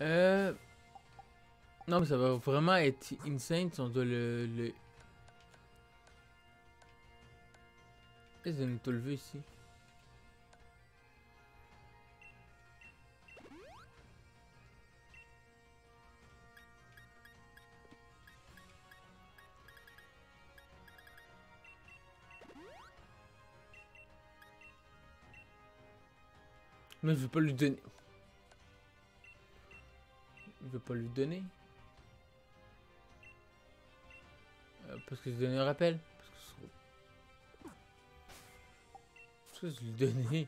Euh... Non, mais ça va vraiment être insane si on doit le... le... Qu'est-ce que nous te ici? Mais je veux pas lui donner. Je veux pas lui donner. Euh, parce que je donné un rappel. Parce que, je lui donnais.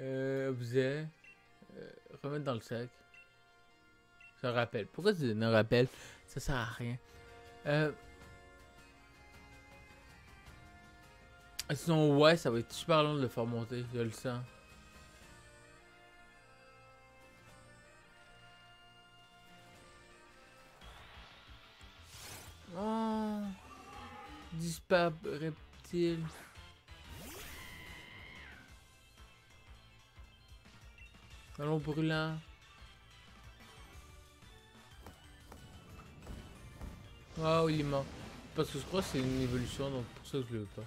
Euh, objet. Euh, remettre dans le sac. Ça rappelle. Pourquoi tu donnes un rappel? Ça sert à rien. Euh. Sinon, ouais, ça va être super long de le faire monter. Je le sens. Pas reptile. Allons brûlant. Ah il est mort. Parce que je crois que c'est une évolution, donc pour ça je le veux pas.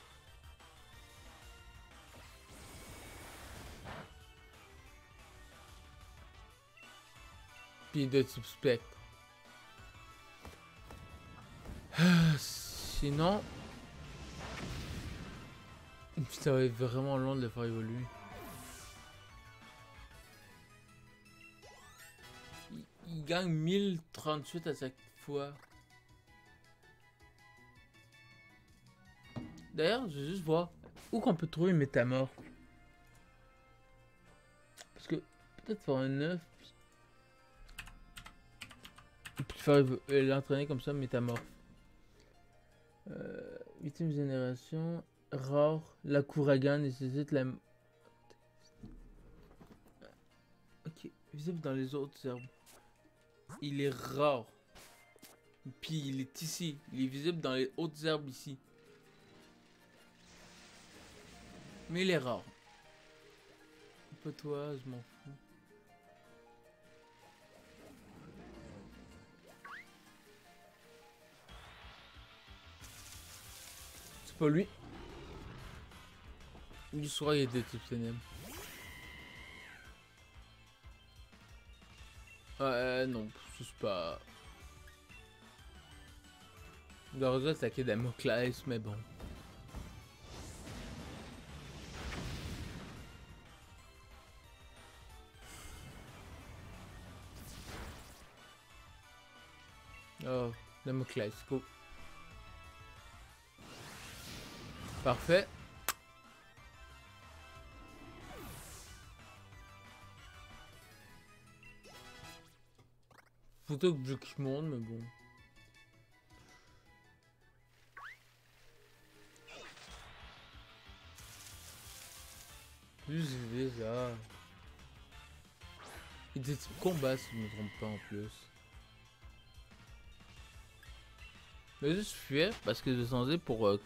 Puis de type spectre. Sinon, ça va être vraiment long de le faire évoluer. Il, gagne 1038 à chaque fois. D'ailleurs, je vais juste voir où qu'on peut trouver métamorphe. Parce que peut-être faire un 9. Et puis faire euh, l'entraîner comme ça, métamorphe. Euh, génération rare, la Kouragan nécessite la... Ok, visible dans les autres herbes. Il est rare. Puis il est ici. Il est visible dans les autres herbes ici. Mais il est rare. Pas toi, je m'en fous. C'est pas lui. Y a des types ténèbres. Ouais, non, c'est pas... Le attaquer Damoclès, mais bon. Oh, Damoclès, go. Parfait. Plutôt que je monte, mais bon. Plus déjà. Il était combat si je me trompe pas en plus. Mais juste fuir parce que je descendais pour euh.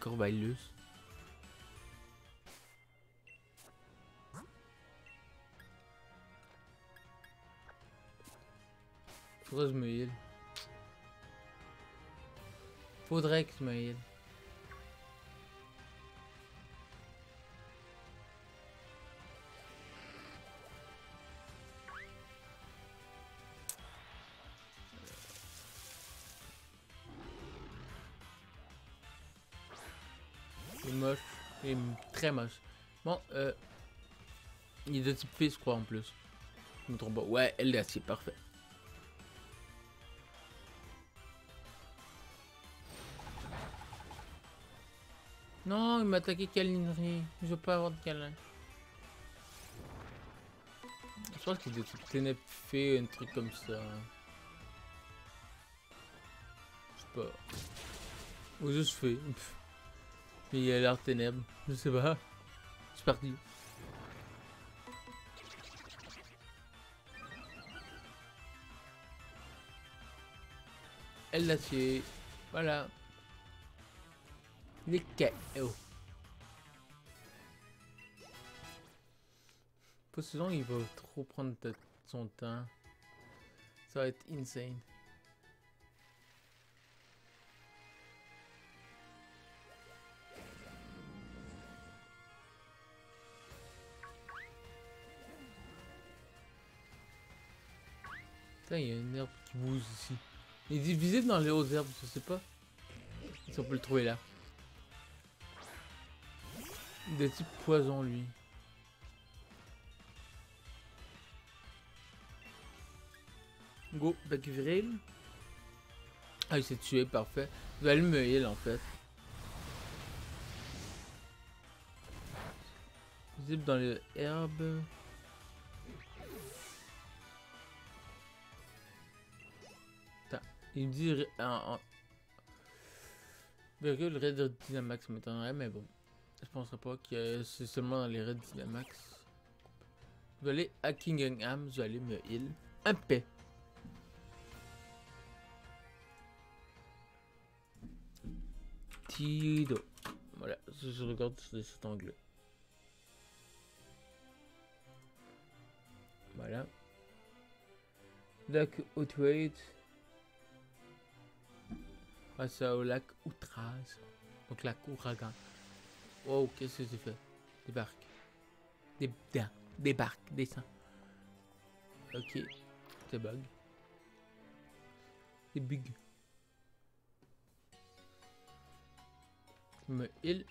Faudrait que je me. Faudrait. Il est moche. Il est très moche. Bon, euh... Il est de type fils, je crois, en plus. Je me pas. Ouais, elle est assez parfait. Non, il m'a attaqué câlinerie. Je veux pas avoir de câlin. Je pense qu'il est ténèbres fait un truc comme ça. Je sais pas. Ou juste fait. Mais il a l'air ténèbres. Je sais pas. C'est parti. Elle l'a tué. Voilà. Les KO. Poseidon, il va trop prendre son temps. Ça va être insane. Putain, il y a une herbe qui bouge ici. Il est visible dans les hautes herbes, je sais pas. Si on peut le trouver là. Des types poison, lui. Go, back viril. Ah, il s'est tué, parfait. Vous allez me en fait. Visible dans les herbes. Il me dit. Virgule Red Dynamax m'étonnerait, mais bon. Je penserais pas que c'est seulement dans les Red Dynamax. Vous allez à Kingham, vous allez me heal. Un paix. Tido. Voilà, je regarde de cet angle. Voilà. Lac Outweight. Face au lac Outraz. Donc lac Ouragan. Wow, qu'est-ce que j'ai fait? Débarque. Dé débarque, descends. Ok. C'est bug. C'est bug. Me heal.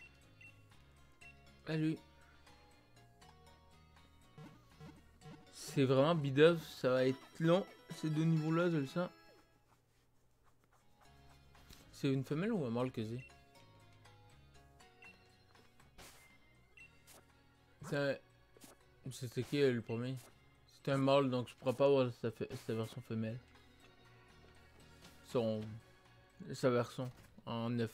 Salut. C'est vraiment bidove, ça va être long. Ces deux niveaux-là, je le sens. C'est une femelle ou un mâle que j'ai C'était qui euh, le premier? C'était un mâle, donc je pourrais pas avoir sa, sa version femelle. Son... Sa version en neuf.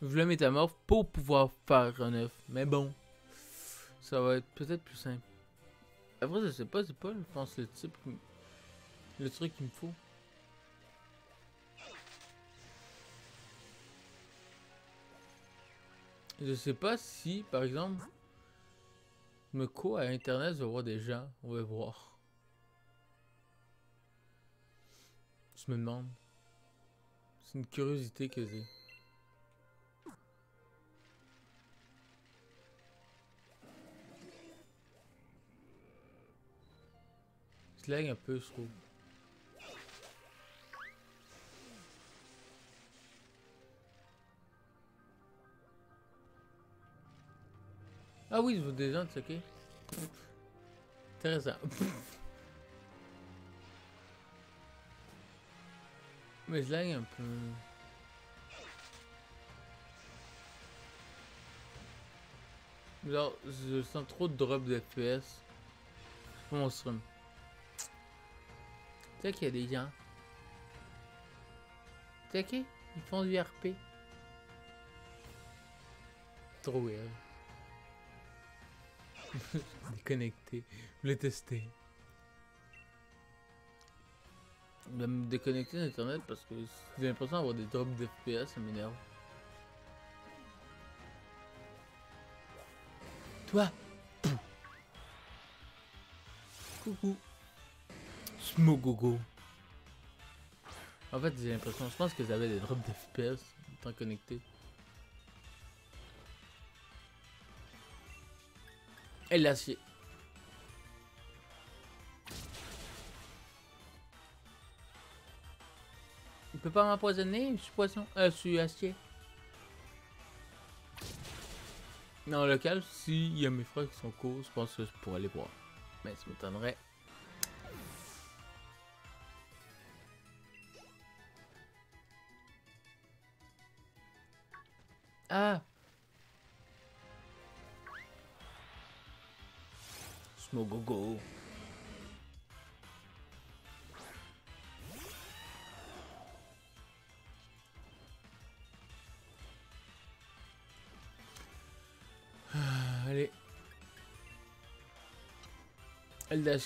Je voulais métamorphe pour pouvoir faire un œuf. Mais bon, ça va être peut-être plus simple. Après, je sais pas, c'est pas, je pense, le type, le truc qu'il me faut. Je sais pas si, par exemple, je me à internet, je vois des gens, on va voir. Je me demande. C'est une curiosité que j'ai. Je lag un peu, je trouve. Ah oui, je veux des gens, ok. Intéressant. Mais je lag un peu. Genre, je sens trop de drop de FPS. Mon stream. Tu sais qu'il y a des gens. Tu sais Ils font du RP. Trop weird. Déconnecté. Je l'ai testé. Je vais me déconnecter d'internet parce que j'ai l'impression d'avoir des drops d'FPS, ça m'énerve. Toi Coucou Smogogo En fait j'ai l'impression, je pense que j'avais des drops d'FPS étant connecté. Et l'acier. Il peut pas m'empoisonner, je suis poisson. Euh, je suis acier. Le local, s'il y a mes frères qui sont courts, je pense que je pourrais les voir. Mais ça m'étonnerait. Ah Smogogo. Allez. Elle.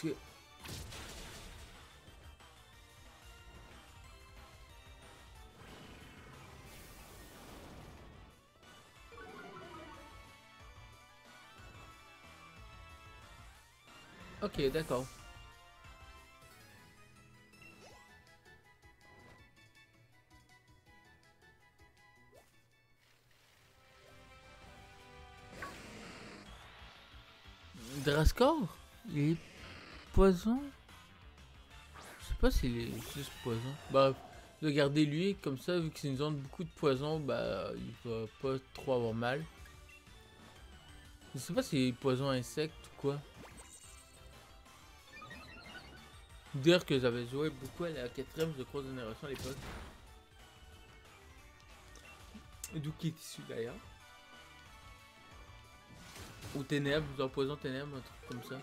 D'accord. Drascore Il est poison? Je sais pas s'il est juste poison. Bah, regardez lui, comme ça, vu que c'est nous zone beaucoup de poison, bah, il va pas trop avoir mal. Je sais pas s'il si est poison insecte ou quoi. Dire que j'avais joué beaucoup à la quatrième de croix génération à l'époque. D'où qui est issu d'ailleurs. Ou ténèbres, genre poison ténèbres, un truc comme ça.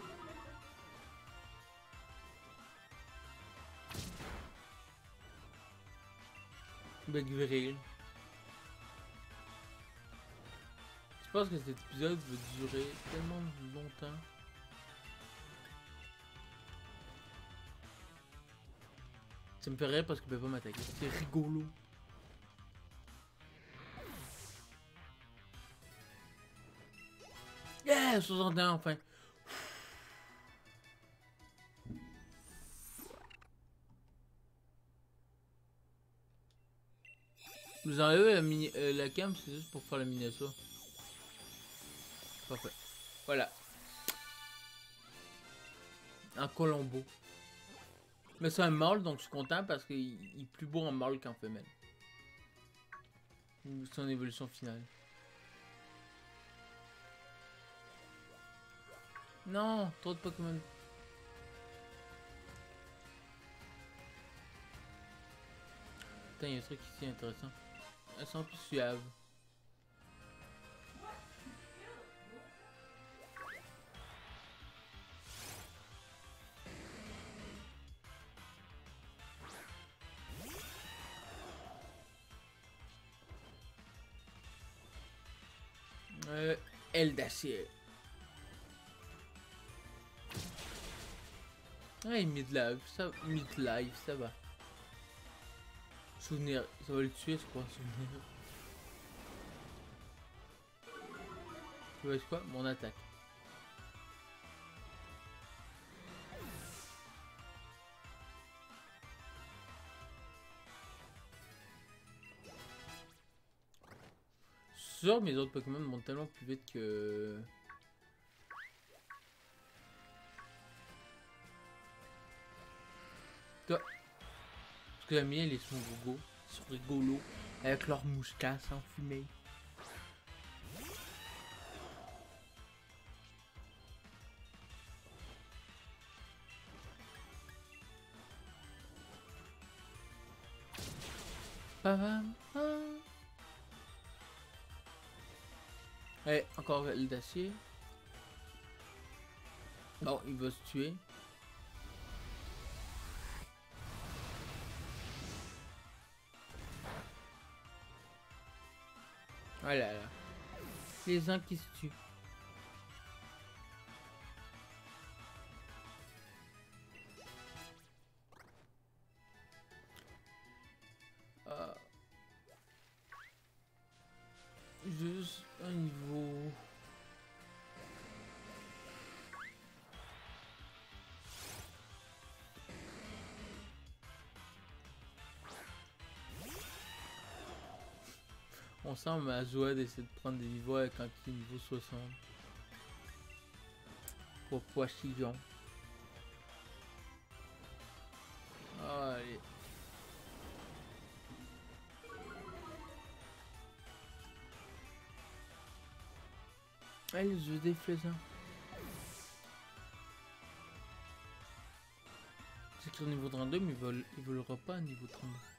Bec viril. Je pense que cet épisode va durer tellement longtemps. Ça me fait rire parce qu'il peut pas m'attaquer. C'est rigolo. Yeah, 61 enfin. Vous enlevez la, mini euh, la cam, c'est juste pour faire la miniature. Parfait. Voilà. Un Colombo. Mais c'est un mâle, donc je suis content parce qu'il est plus beau en mâle qu'en femelle. Son évolution finale. Non, trop de Pokémon. Putain, il y a un truc ici intéressant. Elles sont plus suaves. Aile d'acier. Ouais, mid-life, ça, mid-life, ça va. Souvenir, ça va le tuer, je crois, souvenir. Tu vois quoi Mon attaque. Sûr, mes autres Pokémon montent tellement plus vite que... Toi. Parce que la mienne, ils sont gogo. Ils sont rigolos. Avec leur moustache enfumée. Pam, pam. Eh, encore d'acier. Non, il va se tuer. Voilà. là. Les uns qui se tuent. On sent ma joie d'essayer de prendre des niveaux avec un petit niveau 60. Pour Poissillon. Allez. Allez, je des faisans. C'est au niveau 32, mais veulent, ils veulent pas à niveau 32.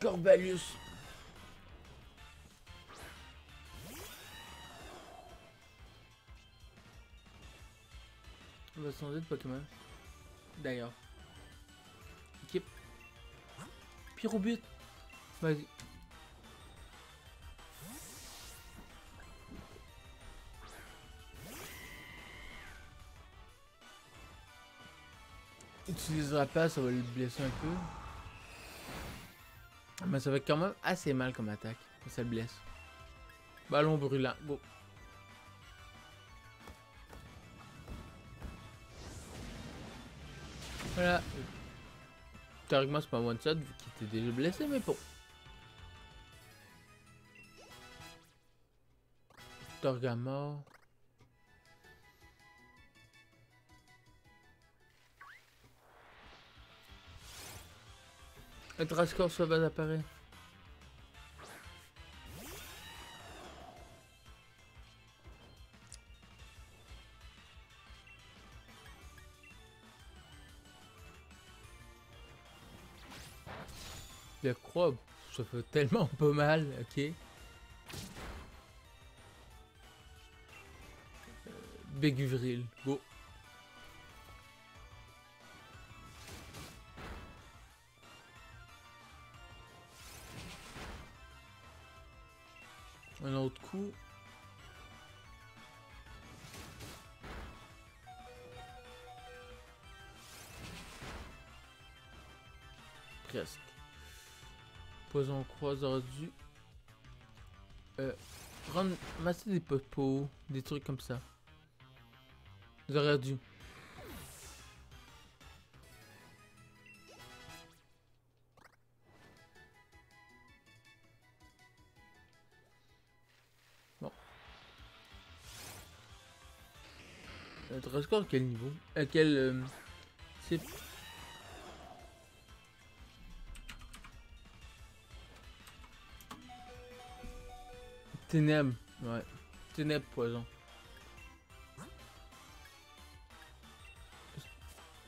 Corbalius. On va changer de Pokémon. D'ailleurs. Équipe. Pyrobut. Vas-y. Utilisera pas, ça va le blesser un peu. Mais ça fait quand même assez mal comme attaque. Ça le blesse. Ballon brûlant. Bon. Voilà. Théoriquement, c'est pas one shot vu qu'il était déjà blessé, mais bon. Torgama. Un Drascore sauvage apparaît. La croix, ça fait tellement pas mal, ok. Euh, Béguvril, go. Poison croix aurait dû euh, prendre masser des pots, des trucs comme ça. J'aurais dû. Bon. Notre score quel niveau? À quel euh, Ténèbres, ouais. Ténèbres, poison.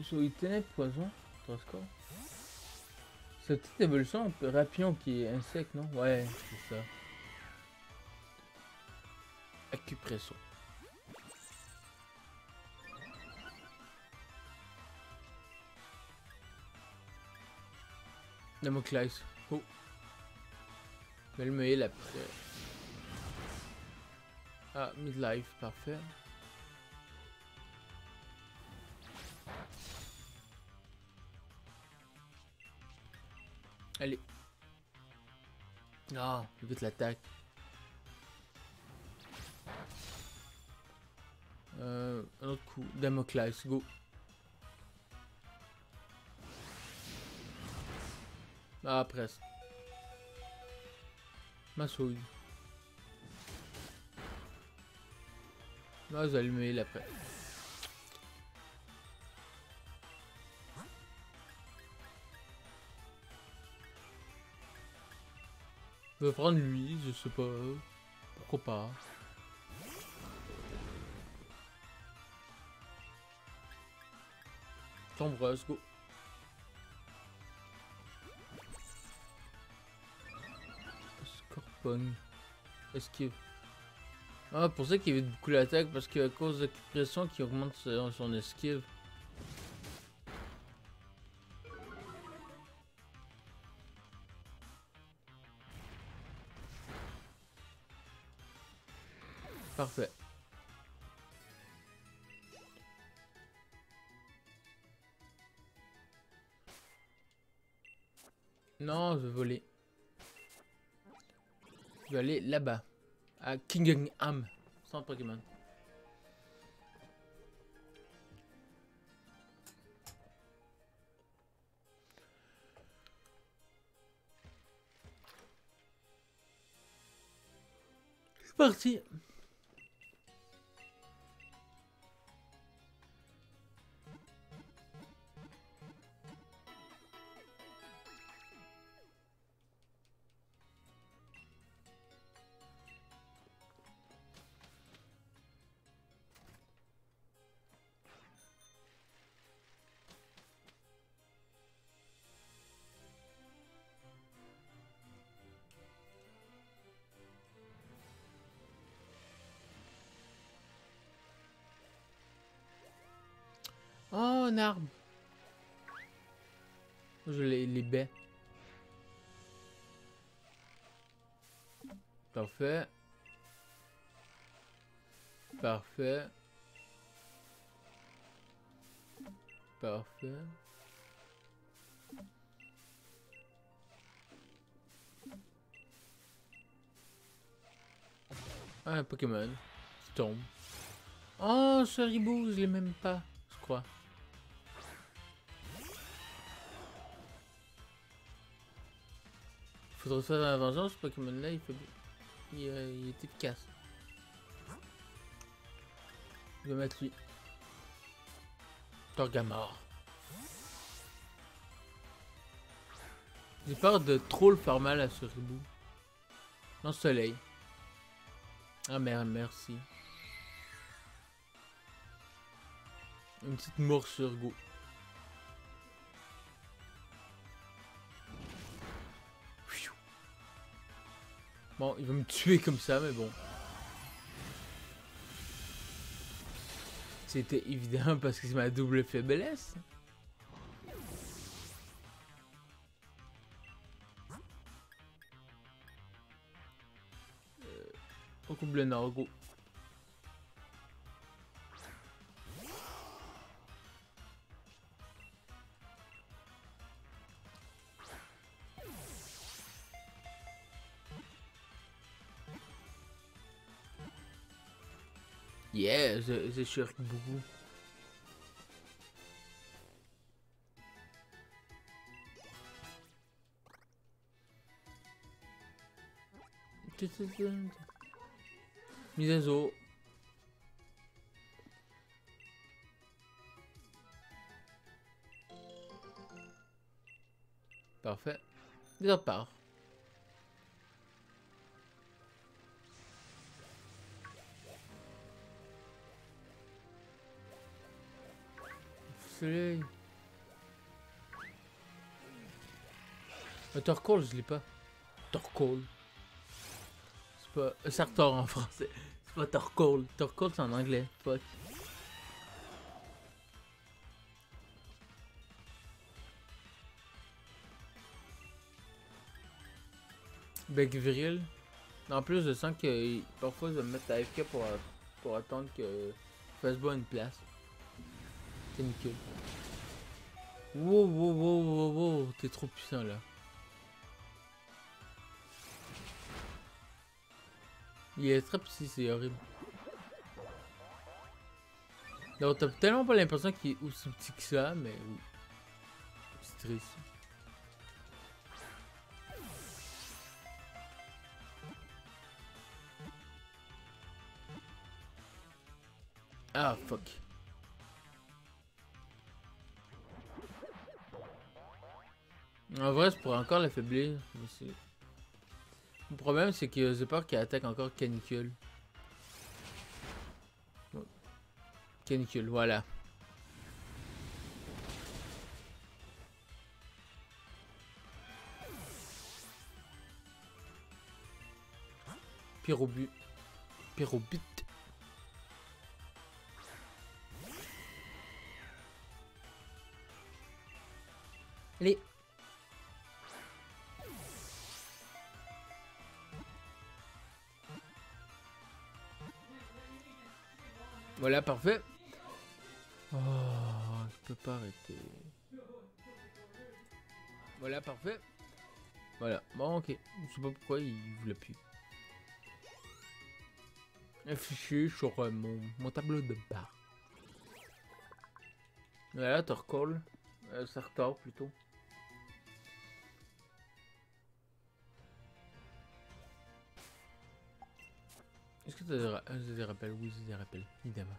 Sur les ténèbres, poison, score. Cette petite évolution, Rapion qui est insecte, non? Ouais, c'est ça. Acupresso. Damoclès. Oh. Je vais le mail après. Ah, midlife, parfait. Allez. Ah, vite l'attaque. Euh, un autre coup. Damoclès, go. Ah, presque. Massouille. Ah, vous allumez après. Je vais prendre lui, je sais pas. Pourquoi pas. T'embrasse, go. Scorpion. Esquive. Ah, pour ça qu'il veut beaucoup l'attaque, parce qu'à cause de pression qui augmente son, esquive. Parfait. Non, je vais voler. À Kingham, sans Pokémon. C'est parti Oh, un arbre. Je les, les. Parfait. Parfait. Parfait. Ah, un Pokémon qui tombe. Oh, ce ribou, je l'ai même pas, je crois. Faudrait faire la vengeance, ce Pokémon là, il, fait... il, euh, il est efficace. Je vais mettre lui. Torgamor. J'ai peur de trop le faire mal à ce ribou. Non, soleil. Ah merde, merci. Une petite morsure, go. Bon, il va me tuer comme ça, mais bon. C'était évident parce que c'est ma double faiblesse. Euh, nord, go. Yeah, ze shirk beaucoup. Mise à jour. Parfait. Déjà part. Soleil. Je l'ai pas. Torkoal. C'est pas. Euh, Sartor en français. C'est pas Torkoal. Torkoal, c'est en anglais. Fuck. Bec. En plus, je sens que parfois je vais me mettre AFK pour, pour attendre que Facebook ait une place. C'est nickel. Wow, wow, wow, wow, wow, t'es trop puissant là. Il est très petit, c'est horrible. Donc t'as tellement pas l'impression qu'il est aussi petit que ça, mais oui. C'est triste. Ah, fuck. En vrai, je pourrais encore l'affaiblir. Le problème, c'est que j'ai peur qu'il attaque encore Canicule. Canicule, voilà. Pyrobut. Pyrobut. Allez. Voilà, parfait. Oh, je peux pas arrêter. Voilà, parfait. Voilà, bon, ok. Je sais pas pourquoi il voulait plus. Affiché sur euh, mon, mon, tableau de bord. Voilà, Torkoal. Euh, Sartor plutôt. Tu as des, rappels Oui, j'ai des rappels, évidemment.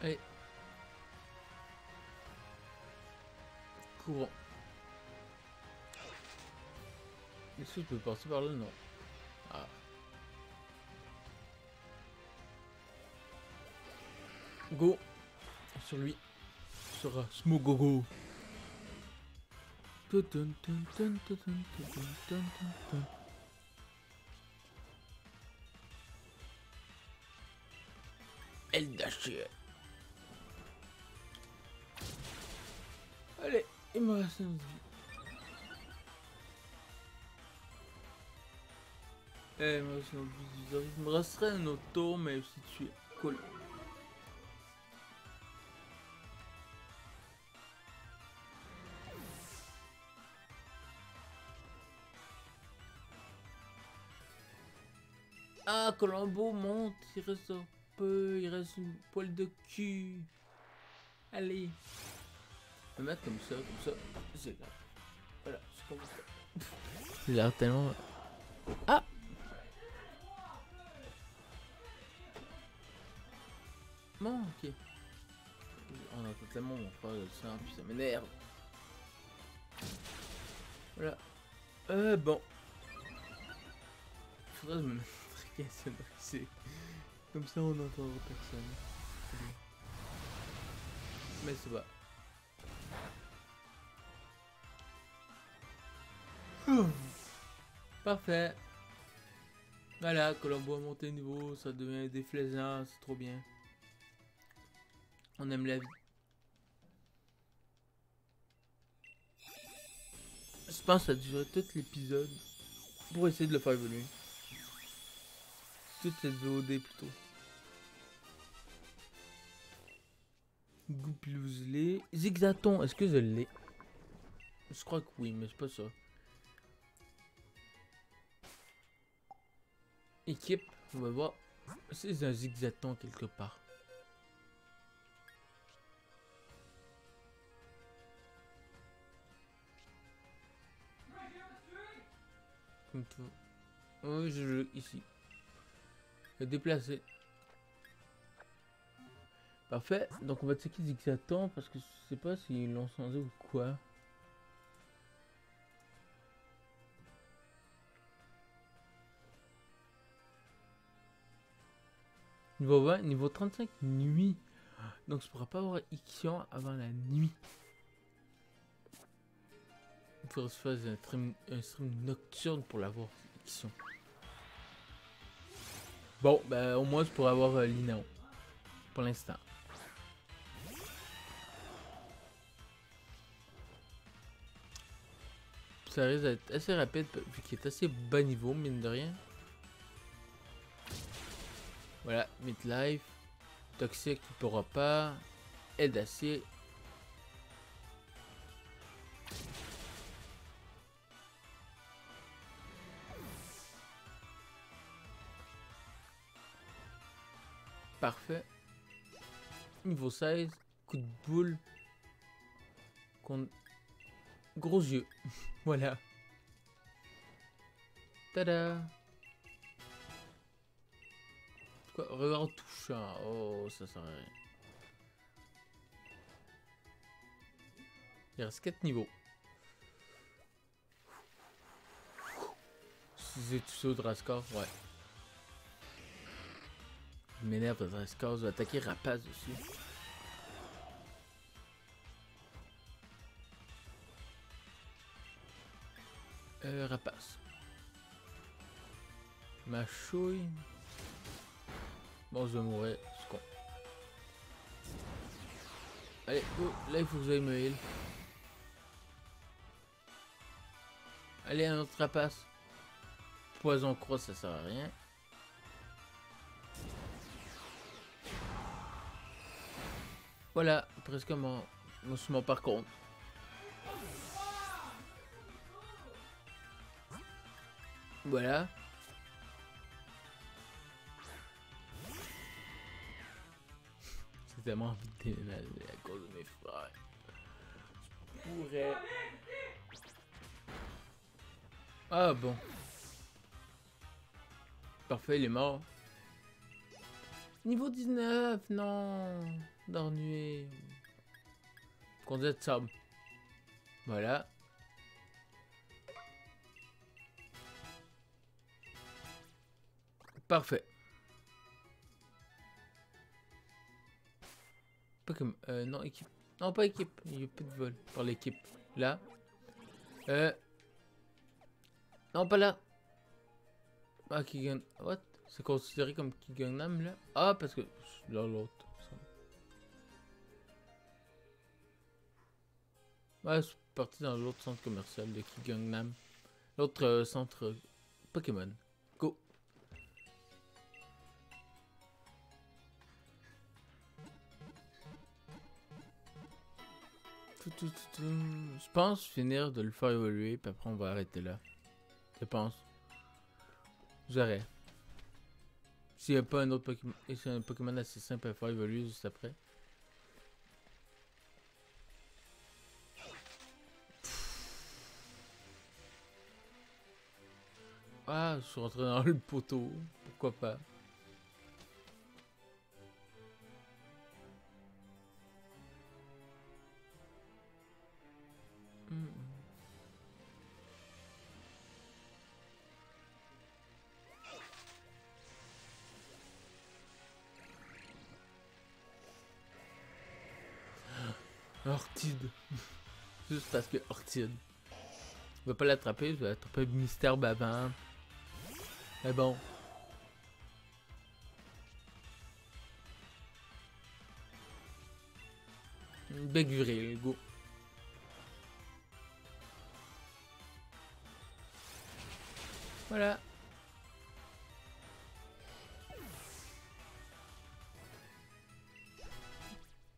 Allez. Courant. Est-ce que je peux passer par là? Non. Sur lui. Sera Smogogo. Elle dachier. Allez, il me reste une vie. Eh, il me resterait un tour, mais si tu es. Colombo monte, il reste un peu, il reste une poêle de cul. Allez. Je vais mettre comme ça, comme ça. C'est là. Voilà, c'est comme ça. C'est l'air tellement... Ah Bon, ok. On entend tellement mon frère le sang, puis ça m'énerve. Voilà. Euh, bon. Faudrait me mette Comme ça, on n'entendra personne. Mais c'est va. Parfait. Voilà, Colombo a monté niveau, ça devient déflaisant, c'est trop bien. On aime la vie. Je pense que ça durerait tout l'épisode pour essayer de le faire évoluer. Toute cette VOD plutôt. Gouplouzelé. Zigzaton, est-ce que je l'ai? Je crois que oui, mais c'est pas ça. Équipe, on va voir. C'est un zigzaton quelque part. Comme tout. Oui, je joue ici. Déplacer. Parfait. Donc on va checker Zigzaton parce que je sais pas s'ils l'ont changé ou quoi. Niveau 20, niveau 35, nuit. Donc je pourra pas avoir Ixion avant la nuit. Il faudrait se faire un stream, un stream nocturne pour l'avoir, Ixion. Bon, ben au moins je pourrais avoir euh, Linao. Pour l'instant. Ça risque d'être assez rapide vu qu'il est assez bas niveau, mine de rien. Voilà, midlife. Toxique, tu pourras pas. Aide d'acier. Parfait. Niveau 16. Coup de boule. Gros yeux. voilà. Tada. Quoi Regard touchant. Oh, ça sert à rien. Il reste 4 niveaux. J'ai touché au Drascar, ouais. M'énerve le Drascar, je vais attaquer Rapace dessus. Euh, Rapace. Ma chouille. Bon, je vais mourir, c'est con. Allez, oh, là il faut que j'aille me heal. Allez, un autre rapace. Poison croix, ça sert à rien. Voilà, presque mon, mon par contre. Voilà. tellement envie de déménager à cause de mes frères. Je pourrais. Ah bon. Parfait, il est mort. Niveau 19, non. D'ennuyer. Conduite sable. Voilà. Parfait. comme... Euh, non, équipe. Non, pas équipe. Il n'y a plus de vol par l'équipe. Là. Euh... Non, pas là. Ah, Kigan... What? C'est considéré comme Kigangnam, là? Ah, parce que... Là, l'autre. Ouais, c'est parti dans l'autre centre commercial de Kigangnam. L'autre euh, centre Pokémon. Je pense finir de le faire évoluer, puis après on va arrêter là. Je pense. J'arrête. S'il n'y a pas un autre Pokémon, un Pokémon assez simple à faire évoluer juste après. Ah, je suis rentré dans le poteau. Pourquoi pas Hmm. Ortide. Juste parce que Ortide. Je vais pas l'attraper, je vais attraper Mystère Bavant. Mais bon. Beguril, go. Voilà.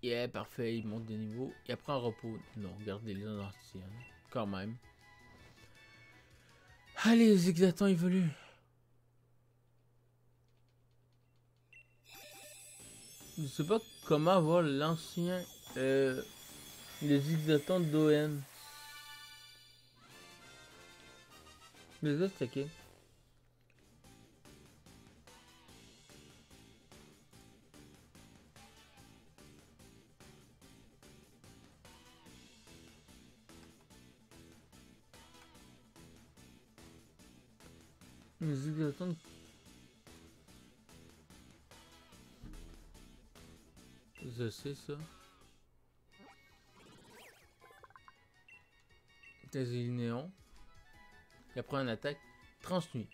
Yeah, parfait, il monte de niveau. Et après un repos. Non, regardez les anciens. Quand même. Allez, les exatants évoluent. Je sais pas comment avoir l'ancien... Euh, les exatants d'ON. Les autres, c'est ok. Sais ça. Des néon? Et après un attaque transnuit.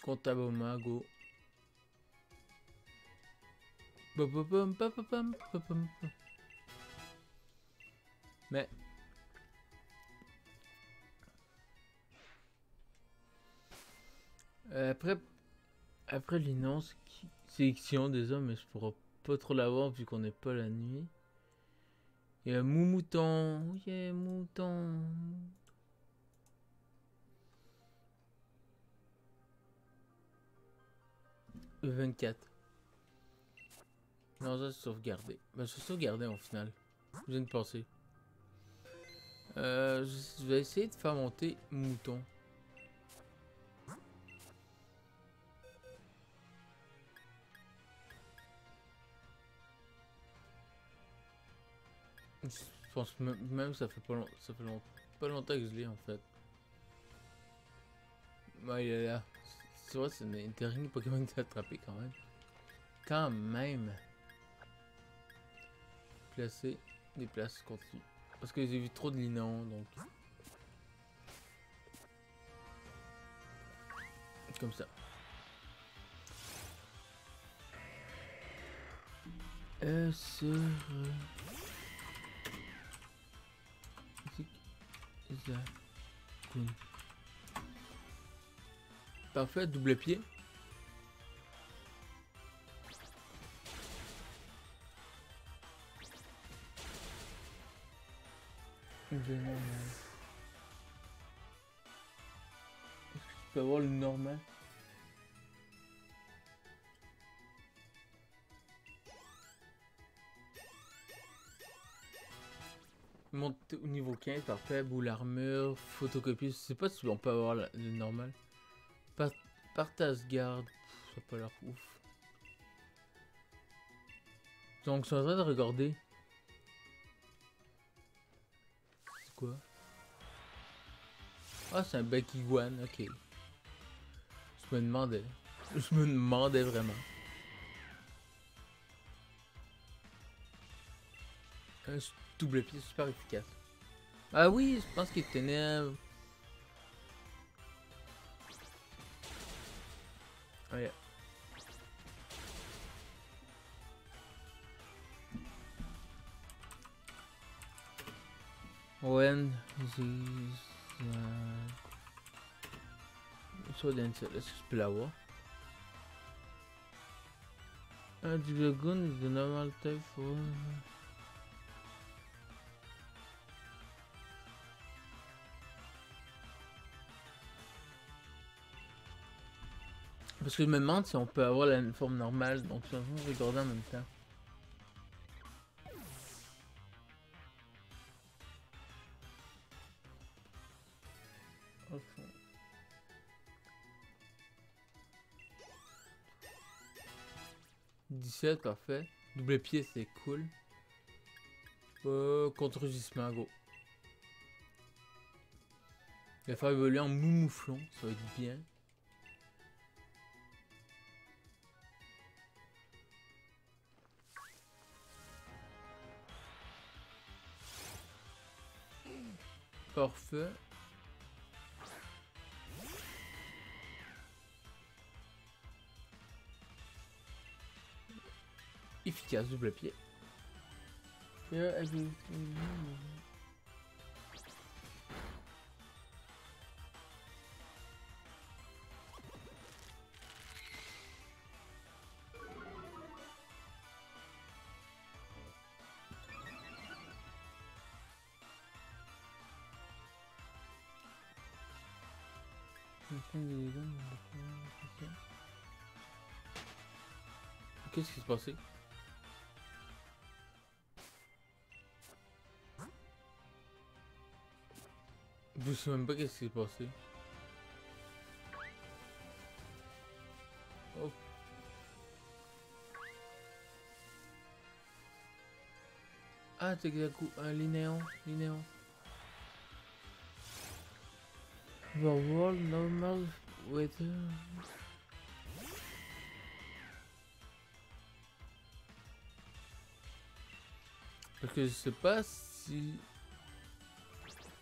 Comptable go. Mais après après l'innonce sélection des hommes, mais je pourrais pas trop l'avoir vu qu'on n'est pas la nuit. Il y a Moumouton. Yeah, Mouton. Le 24. Non, ça c'est sauvegardé. Ben, c'est sauvegardé en final. Je viens de penser. Euh, je vais essayer de faire monter Mouton. Je pense même ça fait pas, ça fait pas longtemps que je l'ai en fait. Ouais, il est là. C'est vrai, c'est une dernier Pokémon qui s'est attrapé quand même. Quand même. Placer, déplace, continue. Parce que j'ai vu trop de linon, donc. Comme ça. Euh, sur... Parfait, double pied. Est-ce que tu peux avoir le normal? Monte au niveau 15, parfait. Boule armure, photocopie. Je sais pas si on peut avoir le normal. Par partage garde. Ça n'a pas l'air ouf. Donc, je suis en train de regarder. C'est quoi? Ah, c'est un bec iguane, ok. Je me demandais. Je me demandais vraiment. Double pied super efficace. Ah oui, je pense qu'il tenait... Oh yeah. When these... Uh... So then, je peux l'avoir? Ah, du lagoon is the normal type for... Parce que je me demande si on peut avoir la forme normale, donc je vais regarder en même temps. Ok. 17, parfait. Double pied, c'est cool. Euh, contre-rugissement, go. Il va faire évoluer en moumouflon, ça va être bien. Parfait. Efficace, double pied. Passait Je sais même pas qu'est-ce qui s'est passé. Oh. Ah, c'est que coup, un linéon, linéon. The world normal weather. Que je sais pas si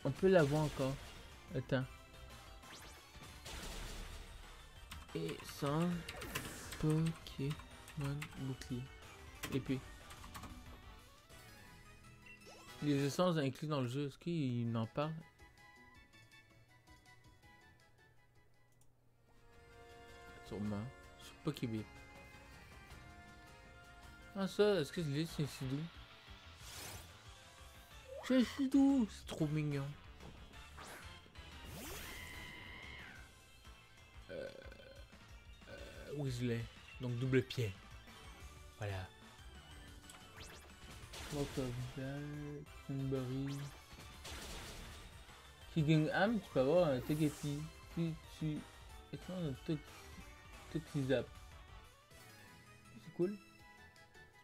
on peut l'avoir encore. Attends. Et sans Pokémon bouclier. Et puis. Les essences inclus dans le jeu, est-ce qu'il en parle? Sûrement. Je pas. Ah ça, est-ce que je l'ai c'est Sidou? C'est trop mignon. Euh, euh, Weasley. Donc double pied. Voilà. Kimberly. Am, tu peux avoir un Tegeti. Si tu. Est-ce un Toxizap C'est cool.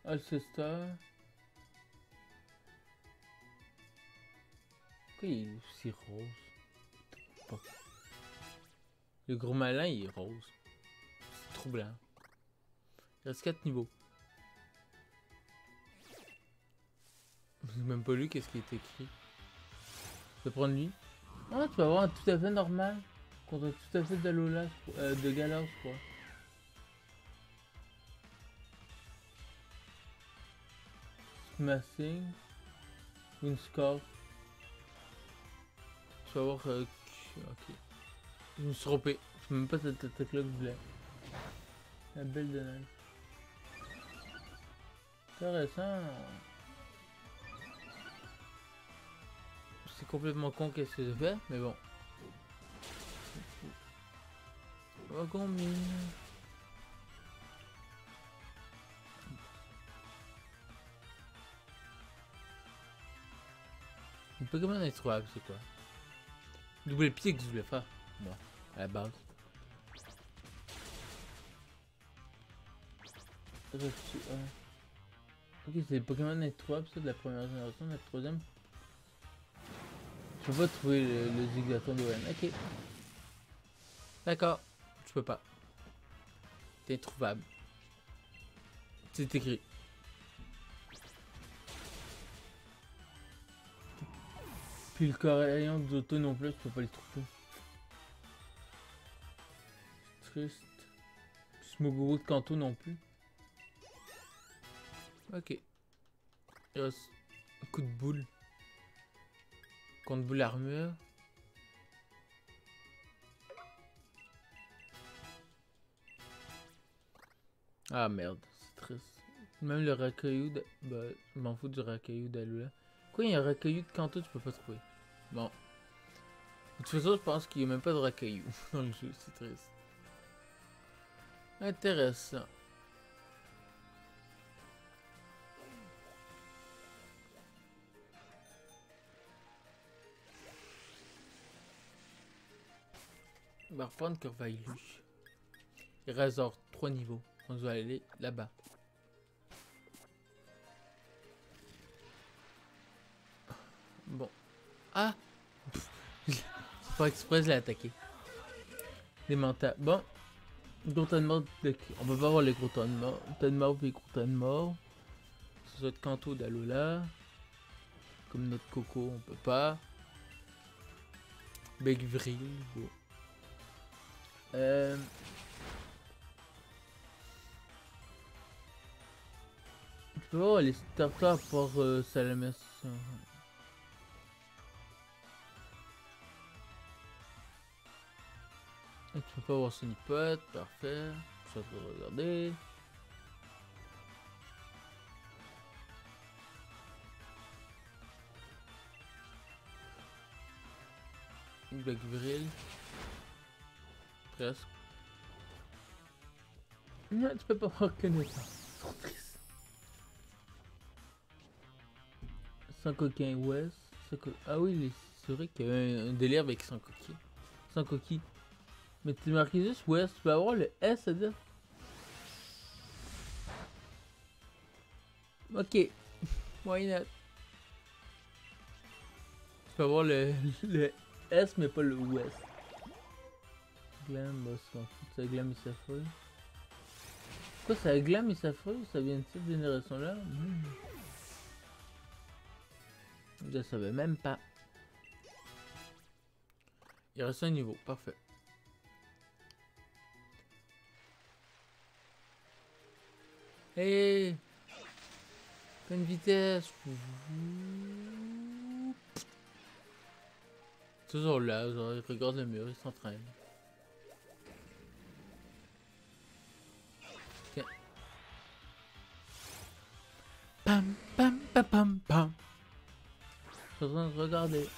Alcesta. Pourquoi il est aussi rose? Le gros malin il est rose. C'est troublant. Il reste 4 niveaux. même pas lu qu'est-ce qui est écrit. Je vais prendre lui. Ah, tu vas avoir un tout à fait normal. Contre tout à fait euh, de Galar, je crois. Smashing. Windscarf. Je vais avoir... Euh, ok. Je me suis trompé. Je même pas cette attaque là que je voulais. La belle de neige. Intéressant. C'est complètement con qu'est-ce que je fais, mais bon. Oh combien Le Pokémon est trouvable, c'est quoi? Double pied que je voulais faire, moi, à la base. Ok, c'est le Pokémon introuvable, ça, de la première génération, de la troisième. Je peux pas trouver le, le de OM. Ok. D'accord. Je peux pas. C'est introuvable. C'est écrit. Puis le coréen d'Auto non plus, je peux pas le trouver. Triste. Smoguro de Kanto non plus. Ok. Un coup de boule. Contre boule armure. Ah merde, c'est triste. Même le racaillou de... Bah, je m'en fous du racaillou d'Alula. Quoi, il y a un racaillou de Kanto, tu peux pas trouver. Bon. De toute façon, je pense qu'il n'y a même pas de racaillou dans le jeu, c'est triste. Intéressant. On va reprendre Corvaillu. Il reste genre 3 niveaux. On doit aller là-bas. Ah C'est pas exprès, je l'ai attaqué. Des mentales. Bon. Gros de mort. de- On va pas voir les gros de mort. De mort puis gros de mort. Ça doit être Kanto d'Alola. Comme notre coco, on peut pas. Big Vril. Bon. Euh... Tu peux voir les starters pour euh. Tu peux pas voir son pote, parfait. Train de regarder. Black Viril. Presque. Non, tu peux pas reconnaître ça. C'est trop triste. Sans coquin West. sans co- Ah oui, c'est vrai qu'il y a un, délire avec sans coquille. Sans coquille. Mais tu marqué juste West, tu peux avoir le S à dire. Ok. Why not? Tu peux avoir le, S mais pas le West. Glam, bah c'est en fout, c'est Glam et sa feuille. Quoi, c'est Glam et sa feuille? Ça vient de cette génération-là? Hmm. Je savais même pas. Il reste un niveau, parfait. Hey Pleine vitesse Toujours là, genre, il regarde le mur, il s'entraîne. Pam pam pam pam pam Je suis en train de regarder.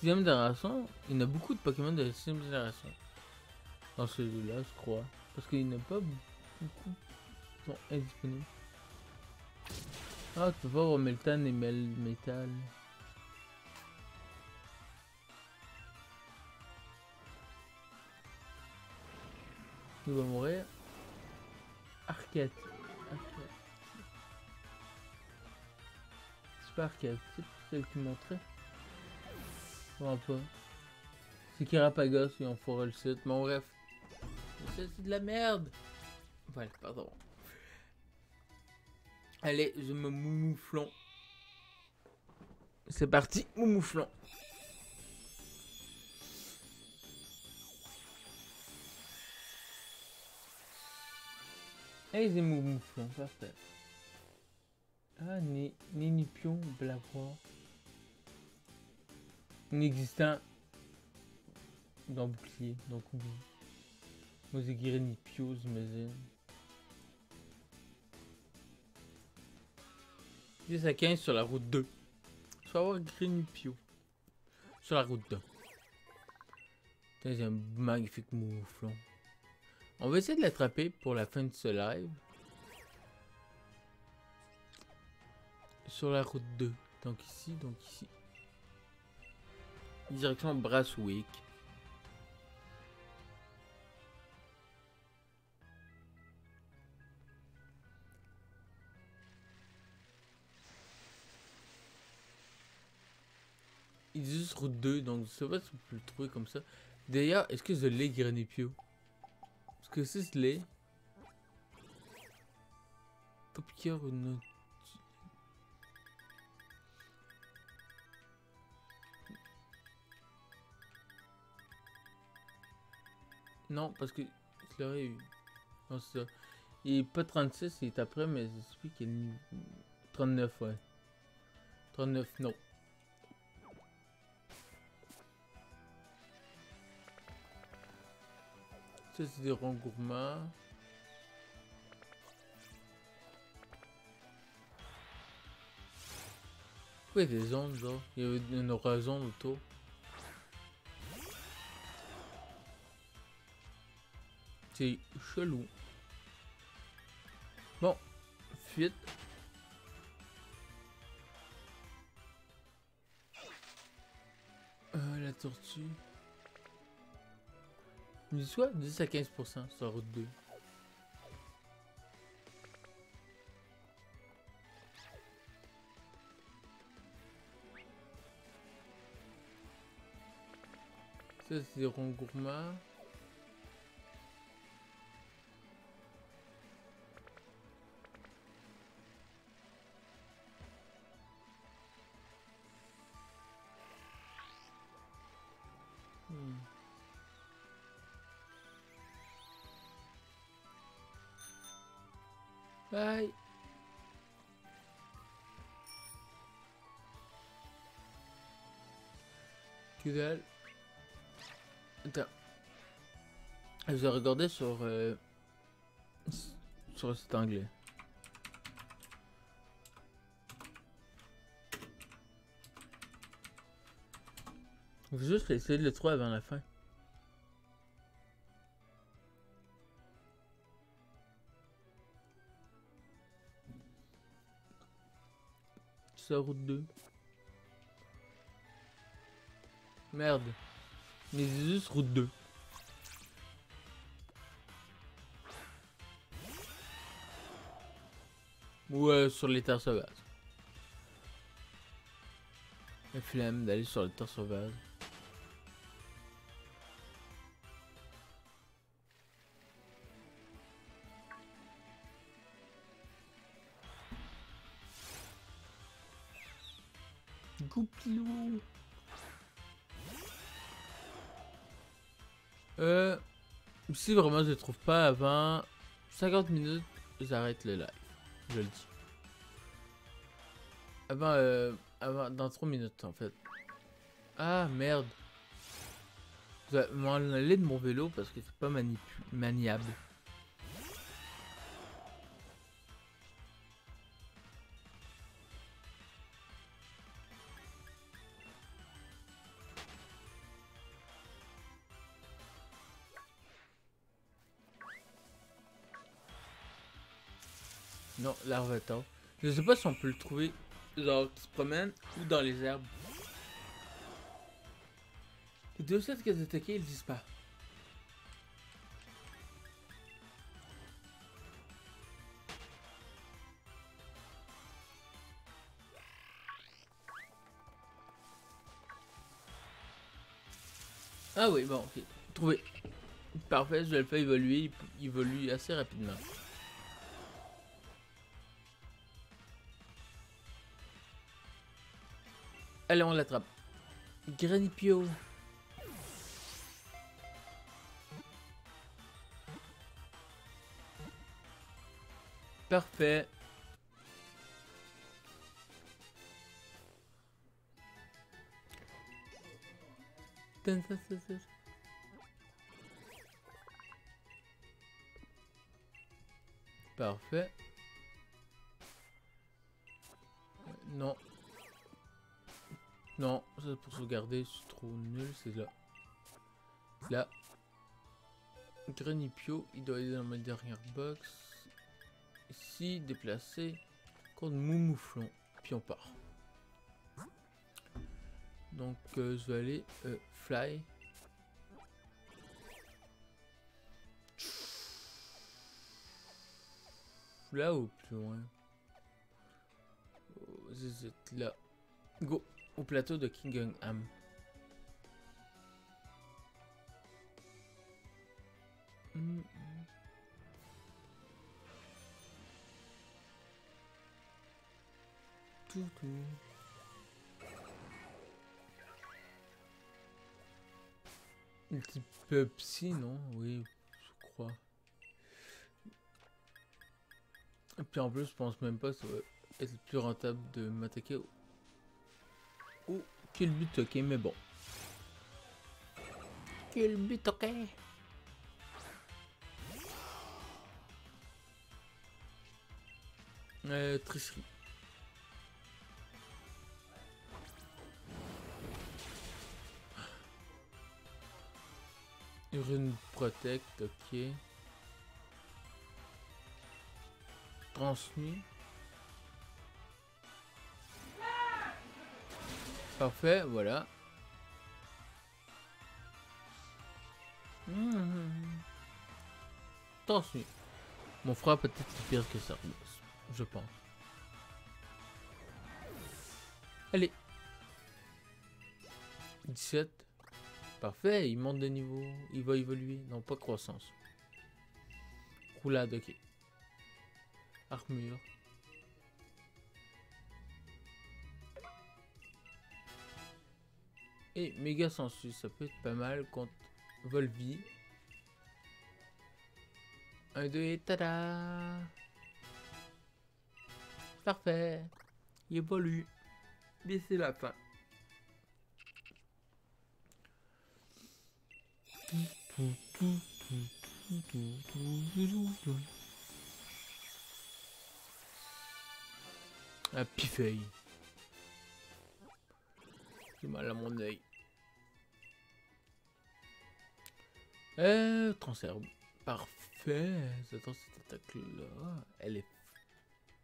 Sixième génération, il y en a beaucoup de Pokémon de la sixième génération. Dans celui-là, je crois. Parce qu'il n'y a pas beaucoup qui sont indisponibles. Ah, tu peux voir Meltan et Mel Metal. Il va mourir. Arcade. Arcade. C'est pas Arcade, c'est celle qui montrait. Comprends pas. C'est Kirapagos qui ont foiré le site. Bon, bref. C'est de la merde. Voilà, pardon. Allez, je me moumouflon. C'est parti, moumouflon. Allez, j'ai moumouflon, parfait. Ah, ni, ni, ni pion, blavois. Inexistant dans bouclier, donc oublie. Moi j'ai guéri ni pio, j'imagine. 10 à 15 sur la route 2. Je vais avoir Green Pio. Sur la route 2. Putain, j'ai un magnifique mouflon. On va essayer de l'attraper pour la fin de ce live. Sur la route 2. Donc ici, donc ici. Direction Brasswick. Il dit juste route 2, donc je sais pas si vous pouvez le trouver comme ça. D'ailleurs, est-ce que je l'ai Granipio Parce que si je l'ai... Topiqueur ou non Non, parce que je l'aurais eu. Non, c'est ça. Il est pas 36, il est après, mais je sais plus qu'il est ni- 39, ouais. 39, non. Ça, c'est des ronds gourmands. Pourquoi il y a des ondes, genre Il y a une horizon autour. C'est chelou. Bon, fuite. Euh, la tortue. Il me dit quoi? 10 à 15% sur route 2. Ça, c'est des ronds gourmands. Bye. Que. Attends. Je vais regarder sur euh, sur site anglais. Je vais juste essayer de le trouver avant la fin. Route 2. Merde. Mais juste route 2. Ou sur les terres sauvages. La flemme d'aller sur les terres sauvages. Euh, si vraiment je le trouve pas avant 50 minutes, j'arrête le live. Je le dis. Avant, euh, avant, dans 3 minutes en fait. Ah merde. Je vais m'en aller de mon vélo parce que c'est pas manipu maniable. Non, l'arvator. Je sais pas si on peut le trouver, genre, qui se promène ou dans les herbes. Les deux sets que attaqués, ils disent pas. Ah oui, bon, ok. Trouvé. Parfait, je vais le faire évoluer. Il évolue assez rapidement. Allez, on l'attrape. Granipio. Parfait. Parfait. Non. Non, ça pour sauvegarder, c'est trop nul, c'est là. Là. Granipio, il doit aller dans ma dernière box. Ici, déplacer. Contre Moumouflon. Puis on part. Donc euh, je vais aller euh, fly. Là ou plus loin oh, J'hésite là. Go au plateau de Kingham. Tout, tout. Un petit peu psy, non? Oui, je crois. Et puis en plus, je pense même pas que ça va plus rentable de m'attaquer quel but ok mais bon. Culbutoke Euh, tricherie. Urine protect, ok. Transmis. Parfait, voilà. Mmh. Mon frère peut-être pire que ça, je pense. Allez. 17. Parfait, il monte de niveau. Il va évoluer. Non, pas croissance. Roulade, ok. Armure. Et méga sensu, ça peut être pas mal contre Volvi. 1, 2 et tada Parfait. Il évolue. Mais c'est la fin. Un pifeuille. Mal à mon œil. Euh, transherbe. Parfait. J'attends cette attaque-là. Elle est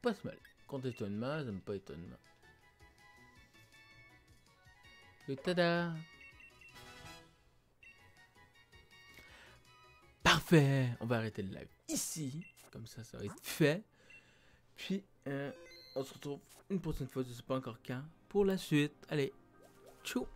pas mal. Contre étonnement, j'aime pas étonnement. Et tada Parfait On va arrêter le live ici. Comme ça, ça va être fait. Puis, euh, on se retrouve une prochaine fois, je sais pas encore quand, pour la suite. Allez, tchou